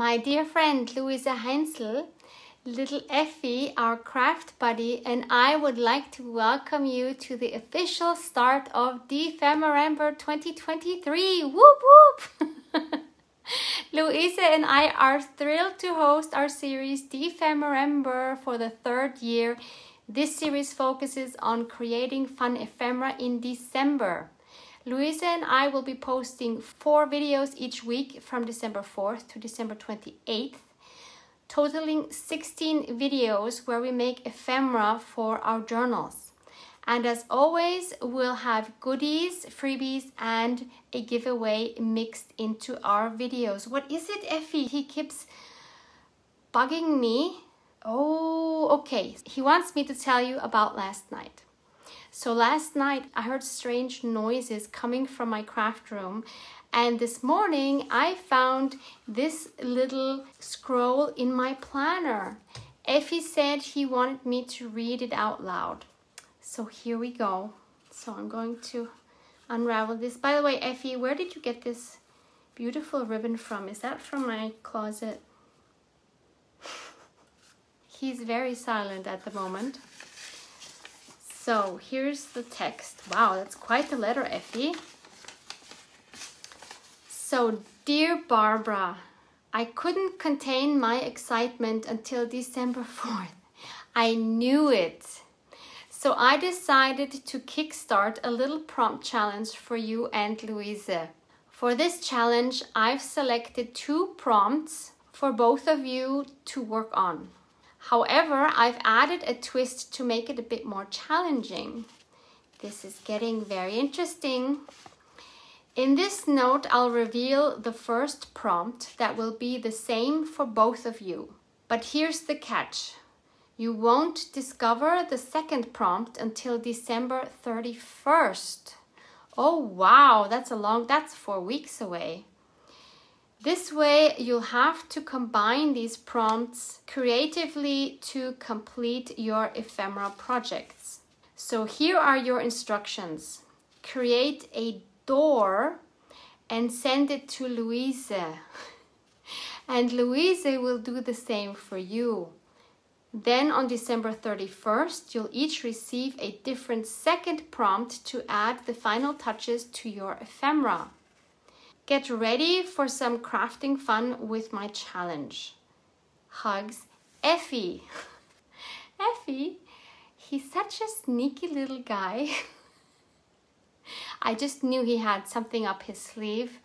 My dear friend Luise Heinzl, little Ephy, our craft buddy, and I would like to welcome you to the official start of Dephemerember 2023. Whoop whoop! Luise and I are thrilled to host our series Dephemerember for the third year. This series focuses on creating fun ephemera in December. Luise and I will be posting four videos each week from December 4th to December 28th, totaling 16 videos where we make ephemera for our journals. And as always, we'll have goodies, freebies, and a giveaway mixed into our videos. What is it, Ephy? He keeps bugging me. Oh, okay. He wants me to tell you about last night. So last night I heard strange noises coming from my craft room and this morning I found this little scroll in my planner. Ephy said he wanted me to read it out loud. So here we go. So I'm going to unravel this. By the way, Ephy, where did you get this beautiful ribbon from? Is that from my closet? He's very silent at the moment. So here's the text. Wow, that's quite a letter, Ephy. So, dear Barbara, I couldn't contain my excitement until December 4th. I knew it. So I decided to kickstart a little prompt challenge for you and Luise. For this challenge, I've selected two prompts for both of you to work on. However, I've added a twist to make it a bit more challenging. This is getting very interesting. In this note, I'll reveal the first prompt that will be the same for both of you. But here's the catch. You won't discover the second prompt until December 31st. Oh wow, that's a long, that's four weeks away. This way, you'll have to combine these prompts creatively to complete your ephemera projects. So here are your instructions. Create a door and send it to Luise. and Luise will do the same for you. Then on December 31st, you'll each receive a different second prompt to add the final touches to your ephemera. Get ready for some crafting fun with my challenge. Hugs, Ephy. Ephy, he's such a sneaky little guy. I just knew he had something up his sleeve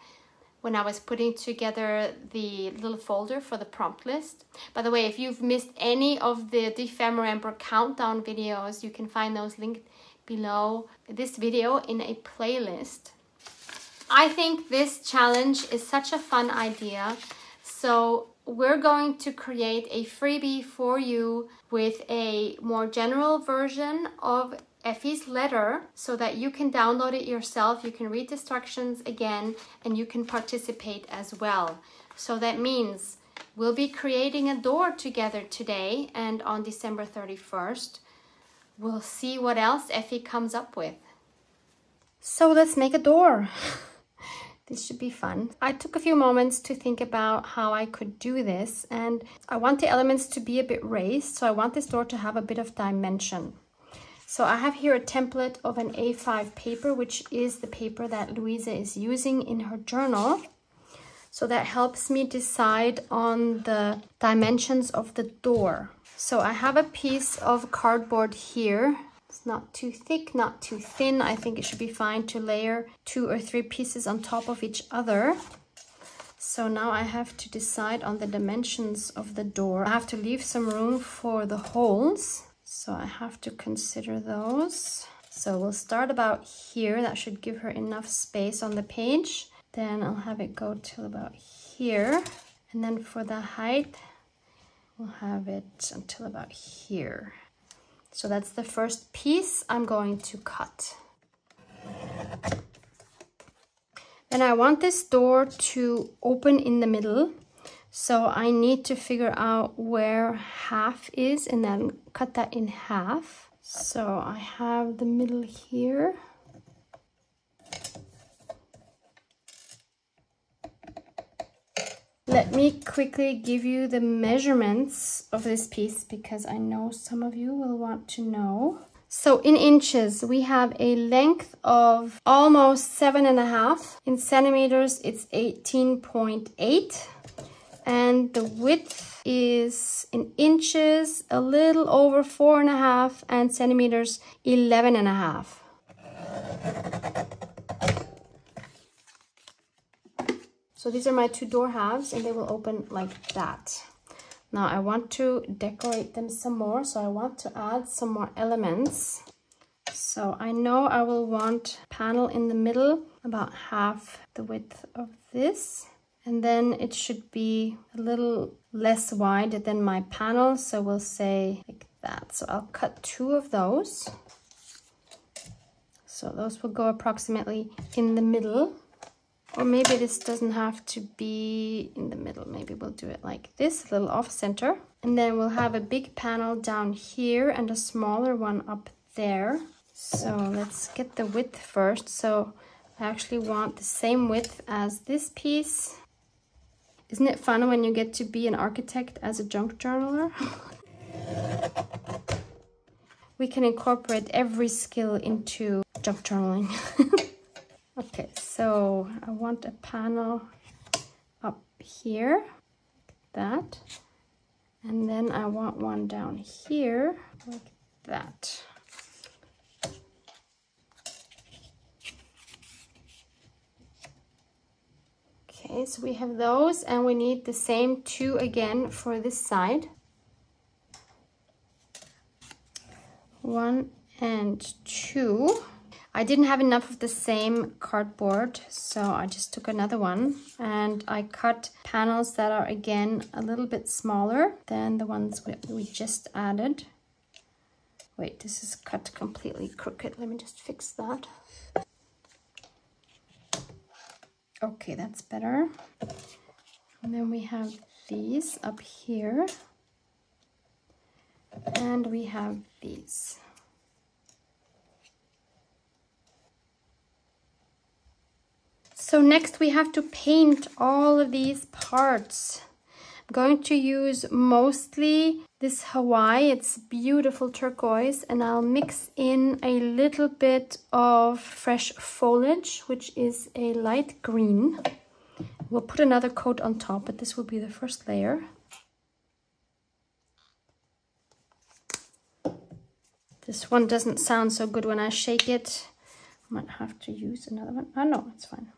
when I was putting together the little folder for the prompt list. By the way, if you've missed any of the Dephemerember countdown videos, you can find those linked below this video in a playlist. I think this challenge is such a fun idea. So we're going to create a freebie for you with a more general version of Ephy's letter so that you can download it yourself. You can read the instructions again and you can participate as well. So that means we'll be creating a door together today and on December 31st, we'll see what else Ephy comes up with. So let's make a door. This should be fun. I took a few moments to think about how I could do this and I want the elements to be a bit raised so I want this door to have a bit of dimension. So I have here a template of an A5 paper which is the paper that Luise is using in her journal. So that helps me decide on the dimensions of the door. So I have a piece of cardboard here it's not too thick, not too thin. I think it should be fine to layer two or three pieces on top of each other. So now I have to decide on the dimensions of the door. I have to leave some room for the holes. So I have to consider those. So we'll start about here. That should give her enough space on the page. Then I'll have it go till about here. And then for the height, we'll have it until about here. So that's the first piece I'm going to cut. Then I want this door to open in the middle. So I need to figure out where half is and then cut that in half. So I have the middle here. Let me quickly give you the measurements of this piece because I know some of you will want to know. So in inches, we have a length of almost seven and a half. In centimeters, it's 18.8. And the width is in inches, a little over four and a half, and centimeters, 11 and a half. So these are my two door halves and they will open like that. Now I want to decorate them some more, so I want to add some more elements. So I know I will want panel in the middle, about half the width of this. And then it should be a little less wide than my panel, so we'll say like that. So I'll cut two of those. So those will go approximately in the middle. Or maybe this doesn't have to be in the middle. Maybe we'll do it like this, a little off center. And then we'll have a big panel down here and a smaller one up there. So let's get the width first. So I actually want the same width as this piece. Isn't it fun when you get to be an architect as a junk journaler? we can incorporate every skill into junk journaling. Okay, so I want a panel up here, like that. And then I want one down here, like that. Okay, so we have those and we need the same two again for this side. One and two. I didn't have enough of the same cardboard, so I just took another one and I cut panels that are again a little bit smaller than the ones we just added. Wait, this is cut completely crooked. Let me just fix that. Okay, that's better. And then we have these up here. And we have these. So next we have to paint all of these parts. I'm going to use mostly this Hawaii, it's beautiful turquoise, and I'll mix in a little bit of fresh foliage, which is a light green. We'll put another coat on top, but this will be the first layer. This one doesn't sound so good when I shake it. I might have to use another one. Oh no, it's fine.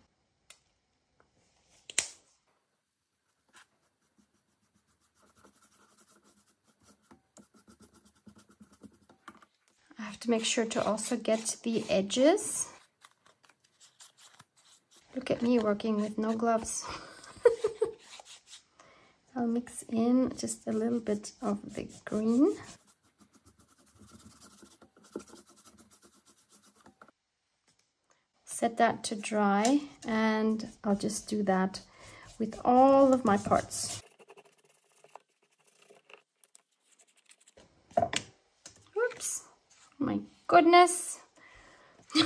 Have to make sure to also get the edges. Look at me working with no gloves. I'll mix in just a little bit of the green. Set that to dry and I'll just do that with all of my parts. my goodness.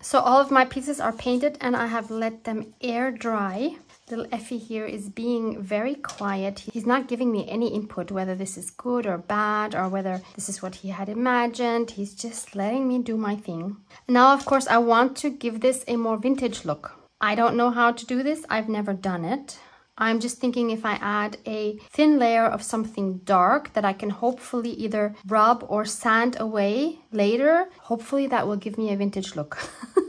so all of my pieces are painted and I have let them air dry. Little Ephy here is being very quiet. He's not giving me any input whether this is good or bad or whether this is what he had imagined. He's just letting me do my thing. Now, of course, I want to give this a more vintage look. I don't know how to do this. I've never done it. I'm just thinking if I add a thin layer of something dark that I can hopefully either rub or sand away later, hopefully that will give me a vintage look.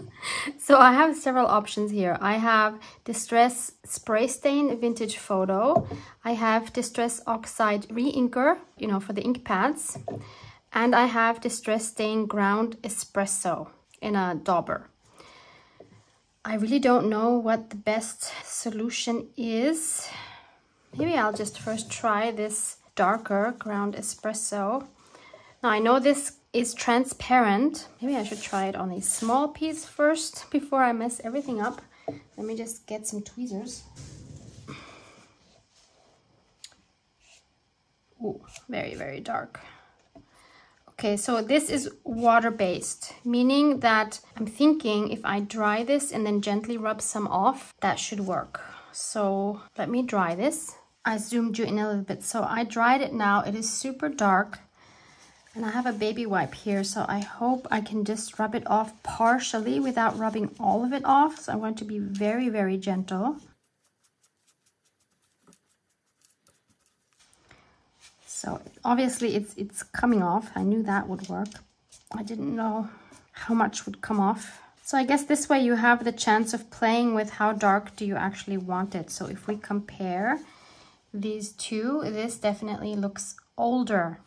so I have several options here. I have Distress Spray Stain Vintage Photo. I have Distress Oxide Re-Inker, you know, for the ink pads. And I have Distress Stain Ground Espresso in a dauber. I really don't know what the best solution is. Maybe I'll just first try this darker ground espresso. Now I know this is transparent. Maybe I should try it on a small piece first before I mess everything up. Let me just get some tweezers. Ooh, very, very dark. Okay, so this is water-based, meaning that I'm thinking if I dry this and then gently rub some off, that should work. So let me dry this. I zoomed you in a little bit. So I dried it now. It is super dark. And I have a baby wipe here, so I hope I can just rub it off partially without rubbing all of it off. So I'm going to be very, very gentle. So obviously it's, it's coming off. I knew that would work. I didn't know how much would come off. So I guess this way you have the chance of playing with how dark do you actually want it. So if we compare these two, this definitely looks older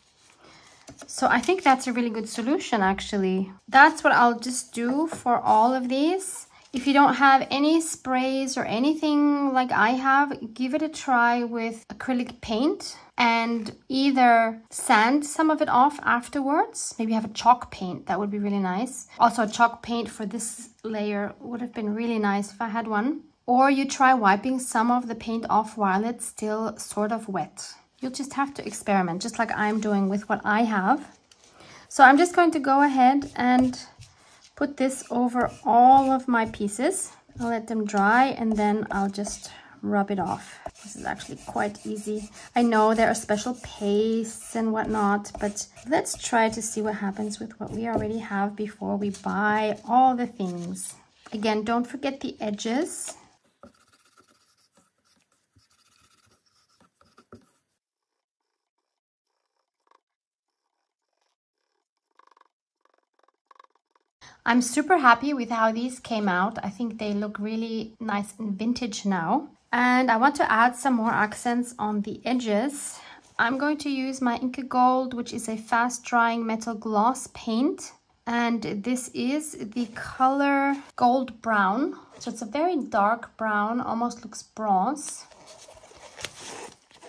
so I think that's a really good solution actually. That's what I'll just do for all of these. If you don't have any sprays or anything like I have, give it a try with acrylic paint and either sand some of it off afterwards. Maybe have a chalk paint, that would be really nice. Also a chalk paint for this layer would have been really nice if I had one. Or you try wiping some of the paint off while it's still sort of wet. You'll just have to experiment, just like I'm doing with what I have. So I'm just going to go ahead and put this over all of my pieces. I'll let them dry and then I'll just rub it off. This is actually quite easy. I know there are special pastes and whatnot, but let's try to see what happens with what we already have before we buy all the things. Again, don't forget the edges. I'm super happy with how these came out. I think they look really nice and vintage now. And I want to add some more accents on the edges. I'm going to use my Inka Gold, which is a fast drying metal gloss paint. And this is the color gold brown. So it's a very dark brown, almost looks bronze.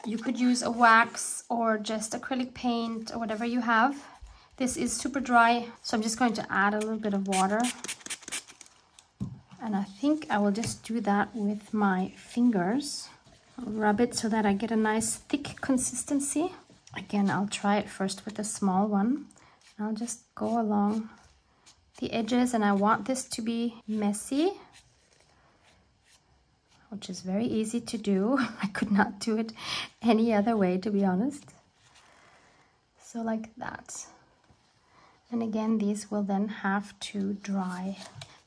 You could use a wax or just acrylic paint or whatever you have. This is super dry, so I'm just going to add a little bit of water. And I think I will just do that with my fingers. I'll rub it so that I get a nice thick consistency. Again, I'll try it first with a small one. I'll just go along the edges and I want this to be messy which is very easy to do. I could not do it any other way, to be honest. So like that and again these will then have to dry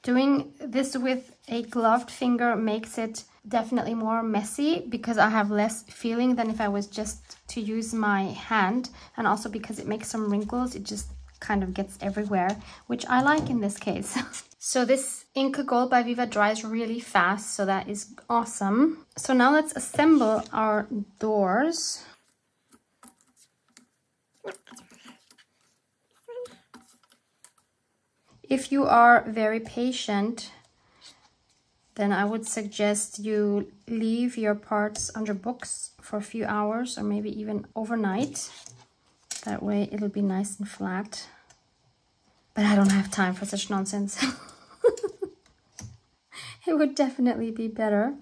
doing this with a gloved finger makes it definitely more messy because I have less feeling than if I was just to use my hand. And also because it makes some wrinkles it just kind of gets everywhere which I like in this case. So this Inka Gold by Viva dries really fast so that is awesome. So now let's assemble our doors If you are very patient, then I would suggest you leave your parts under books for a few hours or maybe even overnight. That way it'll be nice and flat. But I don't have time for such nonsense. it would definitely be better.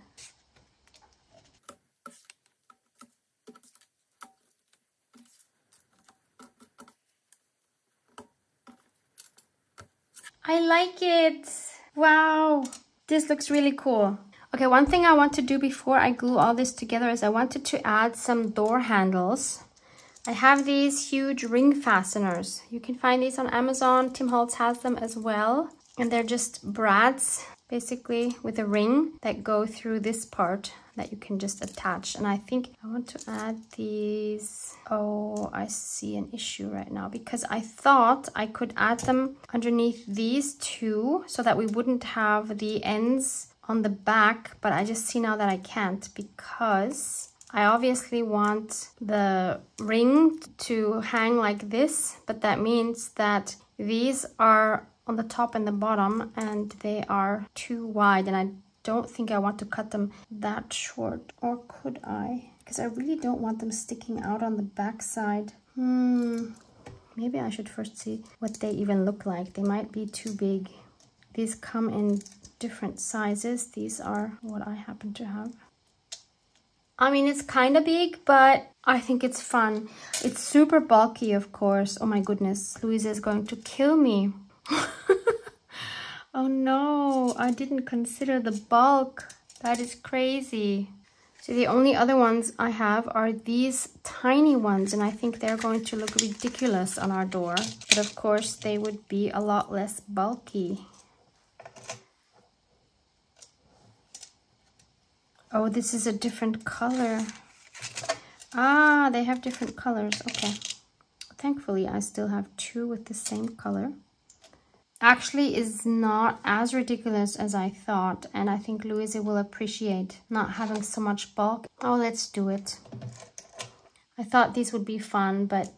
I like it. Wow, this looks really cool. Okay, one thing I want to do before I glue all this together is I wanted to add some door handles. I have these huge ring fasteners. You can find these on Amazon. Tim Holtz has them as well. And they're just brads basically with a ring that go through this part that you can just attach. And I think I want to add these. Oh I see an issue right now because I thought I could add them underneath these two so that we wouldn't have the ends on the back but I just see now that I can't because I obviously want the ring to hang like this but that means that these are on the top and the bottom and they are too wide and I don't think I want to cut them that short or could I? Because I really don't want them sticking out on the back side. Hmm, maybe I should first see what they even look like. They might be too big. These come in different sizes. These are what I happen to have. I mean, it's kind of big, but I think it's fun. It's super bulky, of course. Oh my goodness, Luise is going to kill me. oh no, I didn't consider the bulk. That is crazy. So the only other ones I have are these tiny ones and I think they're going to look ridiculous on our door. But of course they would be a lot less bulky. Oh, this is a different color. Ah, they have different colors. Okay. Thankfully, I still have two with the same color. Actually, is not as ridiculous as I thought. And I think Luise will appreciate not having so much bulk. Oh, let's do it. I thought these would be fun, but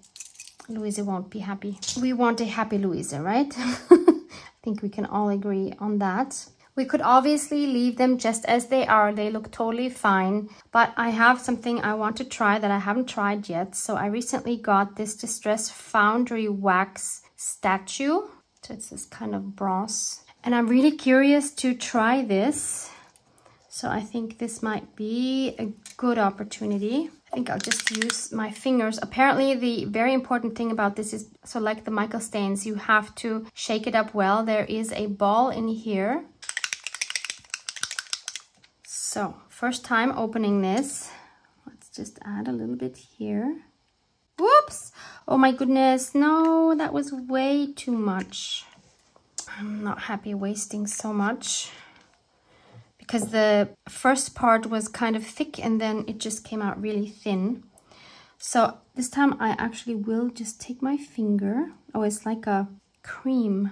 Luise won't be happy. We want a happy Luise, right? I think we can all agree on that. We could obviously leave them just as they are. They look totally fine. But I have something I want to try that I haven't tried yet. So I recently got this Distress Foundry Wax statue. So it's this kind of bronze. And I'm really curious to try this. So I think this might be a good opportunity. I think I'll just use my fingers. Apparently the very important thing about this is, so like the mica stains, you have to shake it up well. There is a ball in here so first time opening this. Let's just add a little bit here. Whoops! Oh my goodness, no, that was way too much. I'm not happy wasting so much because the first part was kind of thick and then it just came out really thin. So this time I actually will just take my finger. Oh, it's like a cream.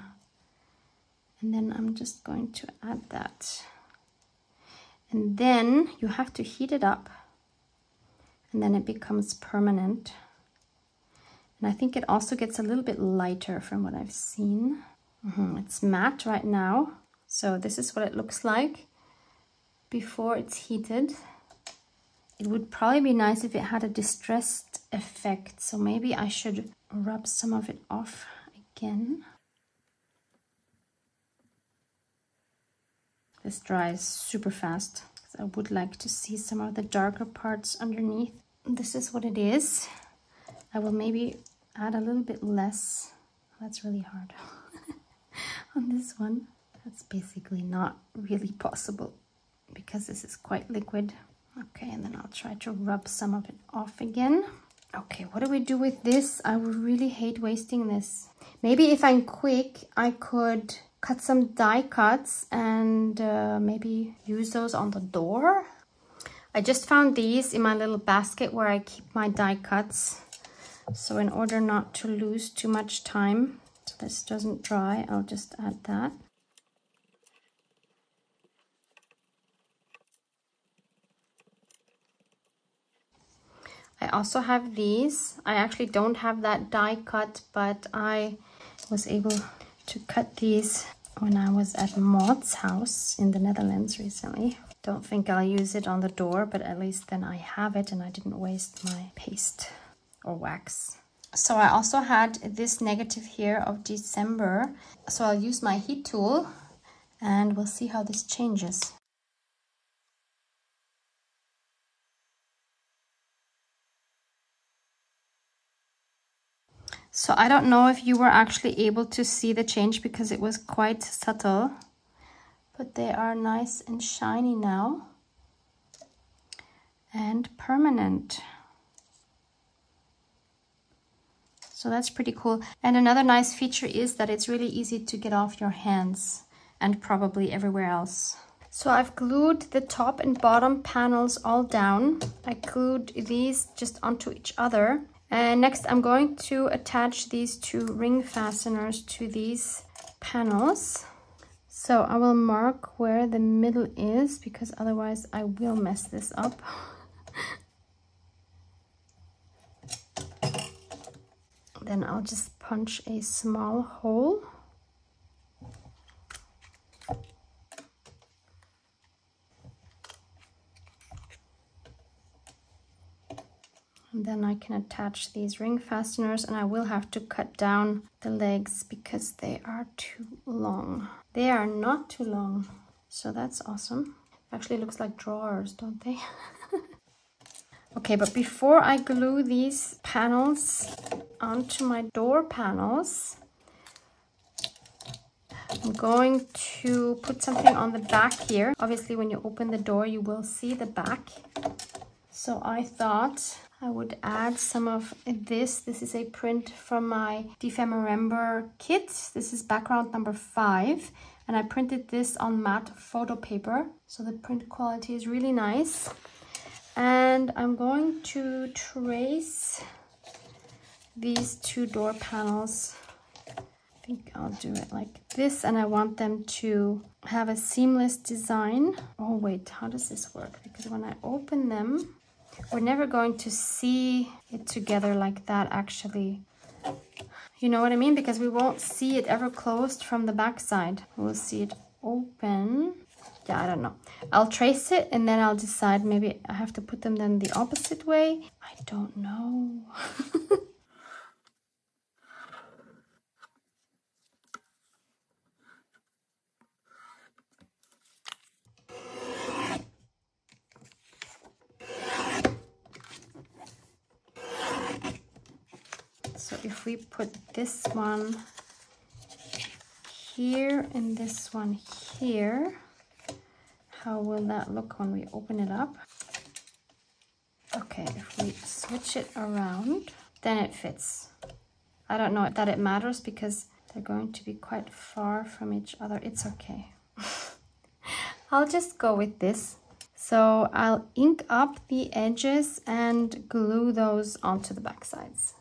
And then I'm just going to add that and then you have to heat it up and then it becomes permanent and I think it also gets a little bit lighter from what I've seen mm -hmm. it's matte right now so this is what it looks like before it's heated it would probably be nice if it had a distressed effect so maybe I should rub some of it off again This dries super fast. I would like to see some of the darker parts underneath. This is what it is. I will maybe add a little bit less. That's really hard on this one. That's basically not really possible because this is quite liquid. Okay, and then I'll try to rub some of it off again. Okay, what do we do with this? I really hate wasting this. Maybe if I'm quick, I could cut some die cuts and uh, maybe use those on the door. I just found these in my little basket where I keep my die cuts. So in order not to lose too much time, so this doesn't dry, I'll just add that. I also have these. I actually don't have that die cut, but I was able to cut these when I was at Maud's house in the Netherlands recently. Don't think I'll use it on the door, but at least then I have it and I didn't waste my paste or wax. So I also had this negative here of December. So I'll use my heat tool and we'll see how this changes. So I don't know if you were actually able to see the change because it was quite subtle. But they are nice and shiny now. And permanent. So that's pretty cool. And another nice feature is that it's really easy to get off your hands and probably everywhere else. So I've glued the top and bottom panels all down. I glued these just onto each other and next I'm going to attach these two ring fasteners to these panels. So I will mark where the middle is because otherwise I will mess this up. Then I'll just punch a small hole And then I can attach these ring fasteners and I will have to cut down the legs because they are too long. They are not too long, so that's awesome. Actually looks like drawers, don't they? Okay, but before I glue these panels onto my door panels, I'm going to put something on the back here. Obviously, when you open the door, you will see the back. So I thought I would add some of this. This is a print from my Dephemerember kit. This is background number five. And I printed this on matte photo paper. So the print quality is really nice. And I'm going to trace these two door panels I think I'll do it like this and I want them to have a seamless design. Oh wait, how does this work? Because when I open them, we're never going to see it together like that actually. You know what I mean? Because we won't see it ever closed from the back side. We'll see it open. Yeah, I don't know. I'll trace it and then I'll decide maybe I have to put them then the opposite way. I don't know. So if we put this one here and this one here, how will that look when we open it up? Okay, if we switch it around, then it fits. I don't know that it matters because they're going to be quite far from each other. It's okay. I'll just go with this. So I'll ink up the edges and glue those onto the back sides.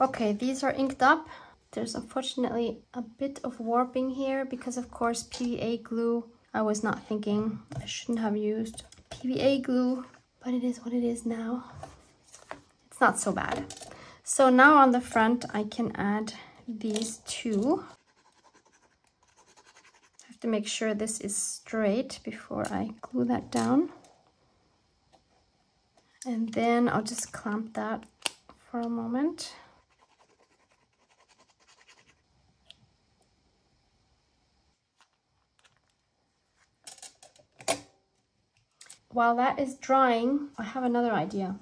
Okay, these are inked up. There's unfortunately a bit of warping here because of course PVA glue, I was not thinking I shouldn't have used PVA glue, but it is what it is now. It's not so bad. So now on the front I can add these two. I have to make sure this is straight before I glue that down. And then I'll just clamp that for a moment. While that is drying, I have another idea.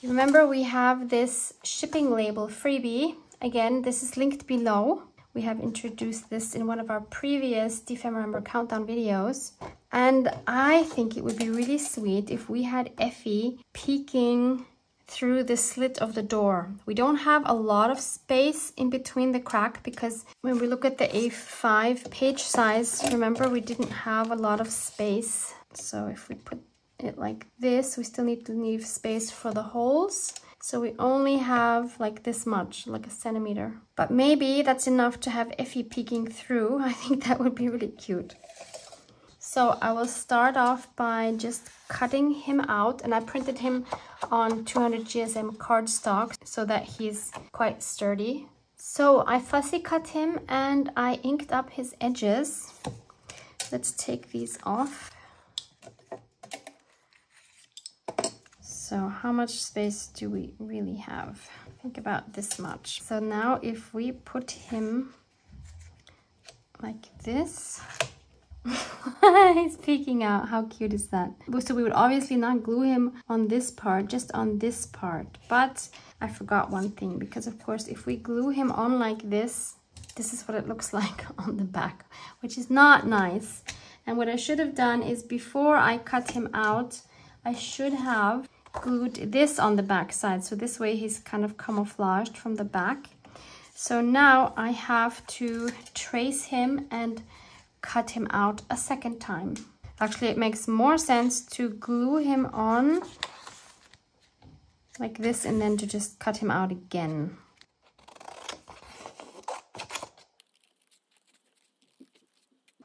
You remember we have this shipping label freebie. Again, this is linked below. We have introduced this in one of our previous Dephemerember countdown videos. And I think it would be really sweet if we had Ephy peeking through the slit of the door. We don't have a lot of space in between the crack because when we look at the A5 page size, remember we didn't have a lot of space. So if we put it like this. We still need to leave space for the holes. So we only have like this much, like a centimeter. But maybe that's enough to have Ephy peeking through. I think that would be really cute. So I will start off by just cutting him out and I printed him on 200 GSM cardstock so that he's quite sturdy. So I fussy cut him and I inked up his edges. Let's take these off. So how much space do we really have? Think about this much. So now if we put him like this, he's peeking out. How cute is that? So we would obviously not glue him on this part, just on this part. But I forgot one thing because of course if we glue him on like this, this is what it looks like on the back, which is not nice. And what I should have done is before I cut him out, I should have glued this on the back side. So this way he's kind of camouflaged from the back. So now I have to trace him and cut him out a second time. Actually, it makes more sense to glue him on like this and then to just cut him out again.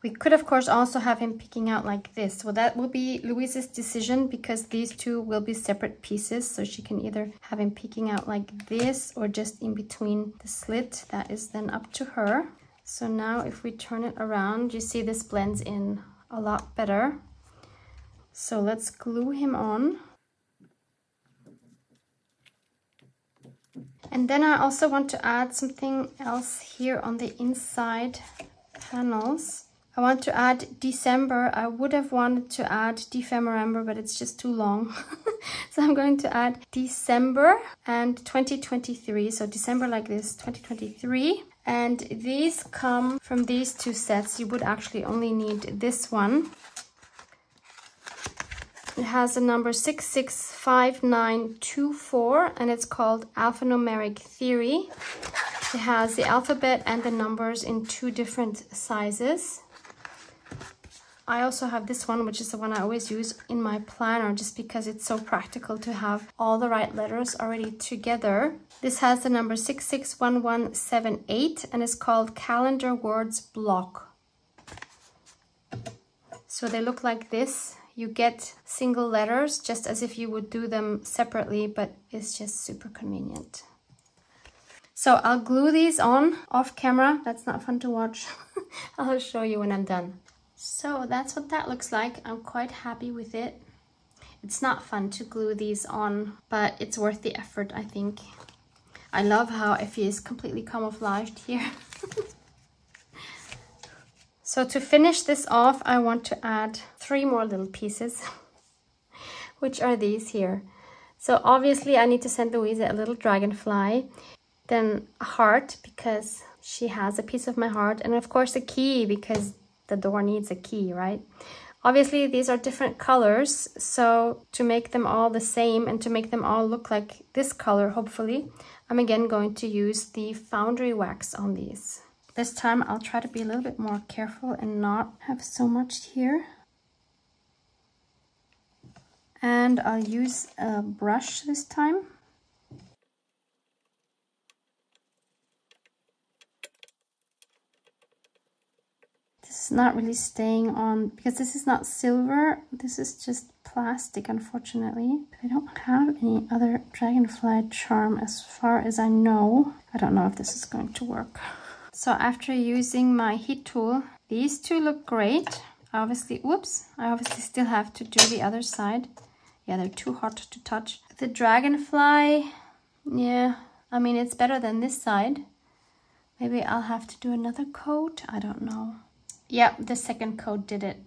We could, of course, also have him picking out like this. Well, that will be Luise's decision because these two will be separate pieces. So she can either have him peeking out like this or just in between the slit. That is then up to her. So now if we turn it around, you see this blends in a lot better. So let's glue him on. And then I also want to add something else here on the inside panels. I want to add December. I would have wanted to add Dephemerember, but it's just too long. so I'm going to add December and 2023. So December like this, 2023. And these come from these two sets. You would actually only need this one. It has a number 665924 and it's called Alphanumeric Theory. It has the alphabet and the numbers in two different sizes. I also have this one, which is the one I always use in my planner just because it's so practical to have all the right letters already together. This has the number 661178 and it's called Calendar Words Block. So they look like this. You get single letters just as if you would do them separately, but it's just super convenient. So I'll glue these on off camera. That's not fun to watch. I'll show you when I'm done. So that's what that looks like. I'm quite happy with it. It's not fun to glue these on, but it's worth the effort, I think. I love how Ephy is completely camouflaged here. so to finish this off, I want to add three more little pieces, which are these here. So obviously I need to send Luise a little dragonfly, then a heart because she has a piece of my heart, and of course a key because the door needs a key, right? Obviously, these are different colors, so to make them all the same and to make them all look like this color, hopefully, I'm again going to use the foundry wax on these. This time I'll try to be a little bit more careful and not have so much here. And I'll use a brush this time. Is not really staying on because this is not silver. This is just plastic, unfortunately. I don't have any other dragonfly charm as far as I know. I don't know if this is going to work. So after using my heat tool, these two look great. I Obviously, whoops, I obviously still have to do the other side. Yeah, they're too hot to touch. The dragonfly, yeah, I mean, it's better than this side. Maybe I'll have to do another coat. I don't know. Yeah, the second coat did it.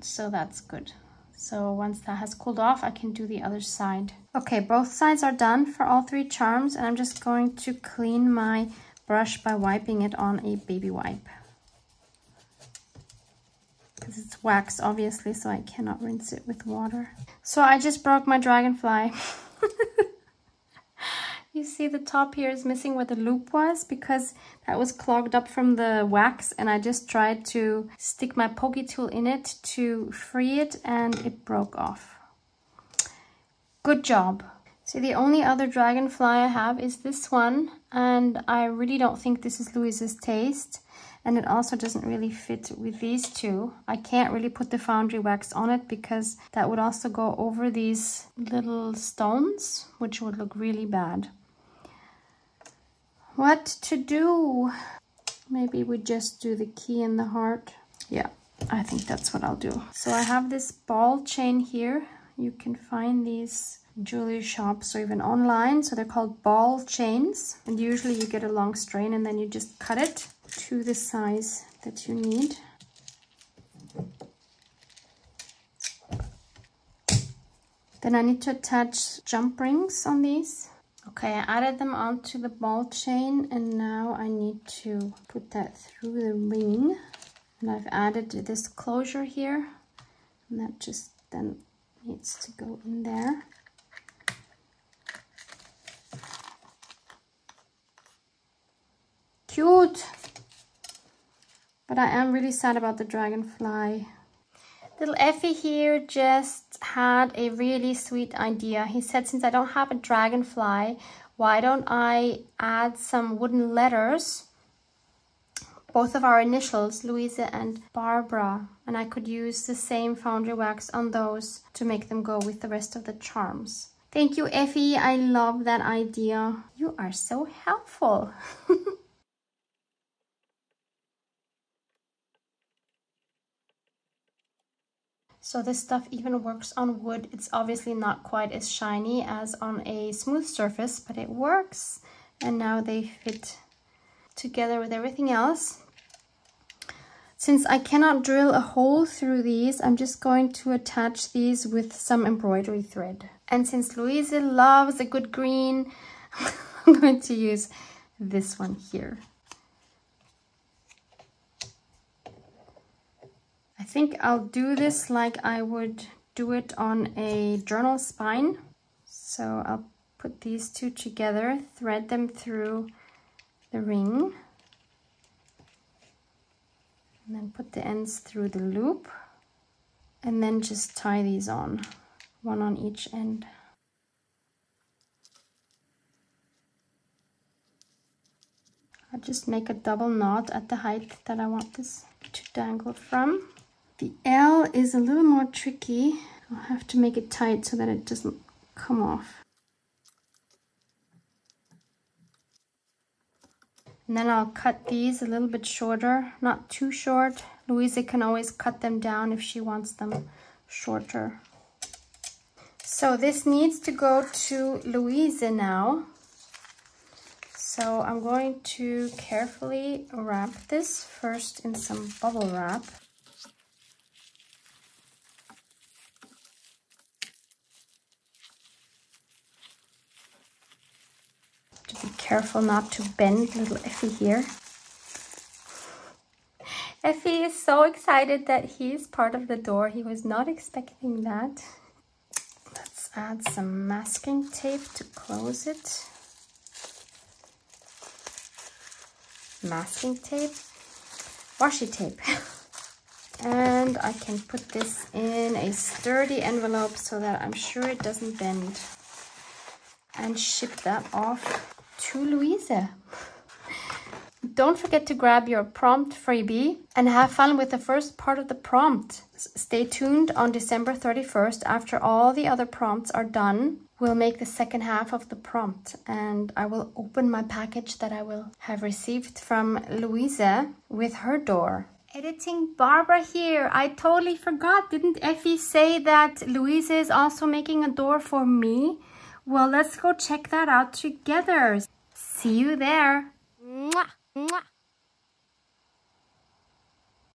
So that's good. So once that has cooled off, I can do the other side. Okay, both sides are done for all three charms. And I'm just going to clean my brush by wiping it on a baby wipe. Because it's wax, obviously, so I cannot rinse it with water. So I just broke my dragonfly. You see the top here is missing where the loop was because that was clogged up from the wax and I just tried to stick my pokey tool in it to free it and it broke off. Good job. See, the only other dragonfly I have is this one and I really don't think this is Luise's taste and it also doesn't really fit with these two. I can't really put the foundry wax on it because that would also go over these little stones, which would look really bad. What to do? Maybe we just do the key in the heart. Yeah, I think that's what I'll do. So I have this ball chain here. You can find these jewelry shops or even online. So they're called ball chains. And usually you get a long strain and then you just cut it to the size that you need. Then I need to attach jump rings on these. Okay, I added them onto the ball chain and now I need to put that through the ring. And I've added this closure here and that just then needs to go in there. Cute! But I am really sad about the dragonfly. Little Ephy here just had a really sweet idea. He said, since I don't have a dragonfly, why don't I add some wooden letters, both of our initials, Luise and Barbara, and I could use the same foundry wax on those to make them go with the rest of the charms. Thank you, Ephy. I love that idea. You are so helpful. So this stuff even works on wood. It's obviously not quite as shiny as on a smooth surface, but it works. And now they fit together with everything else. Since I cannot drill a hole through these, I'm just going to attach these with some embroidery thread. And since Luise loves a good green, I'm going to use this one here. Think I'll do this like I would do it on a journal spine. So I'll put these two together, thread them through the ring, and then put the ends through the loop, and then just tie these on, one on each end. I'll just make a double knot at the height that I want this to dangle from. The L is a little more tricky. I'll have to make it tight so that it doesn't come off. And then I'll cut these a little bit shorter, not too short. Luise can always cut them down if she wants them shorter. So this needs to go to Luise now. So I'm going to carefully wrap this first in some bubble wrap. To be careful not to bend little Ephy here. Ephy is so excited that he is part of the door. He was not expecting that. Let's add some masking tape to close it. masking tape, washi tape. and I can put this in a sturdy envelope so that I'm sure it doesn't bend. And ship that off to Luise. Don't forget to grab your prompt freebie and have fun with the first part of the prompt. Stay tuned on December 31st after all the other prompts are done We'll make the second half of the prompt and I will open my package that I will have received from Luise with her door. Editing Barbara here. I totally forgot. Didn't Ephy say that Luise is also making a door for me? Well, let's go check that out together. See you there. Mwah, mwah.